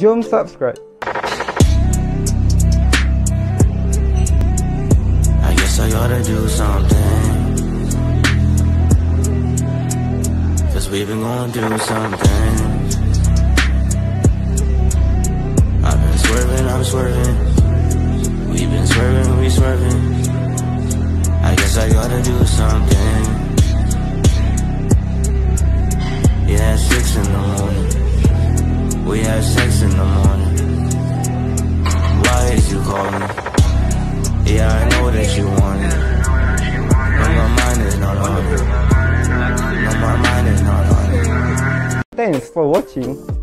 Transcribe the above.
Jom subscribe. I guess I gotta do something. Cause we've been going through something. I've been swerving, I'm swerving. We've been swerving, we swerving. I guess I gotta do something. That you want it. My mind is not on it. My mind is not on it. Thanks for watching.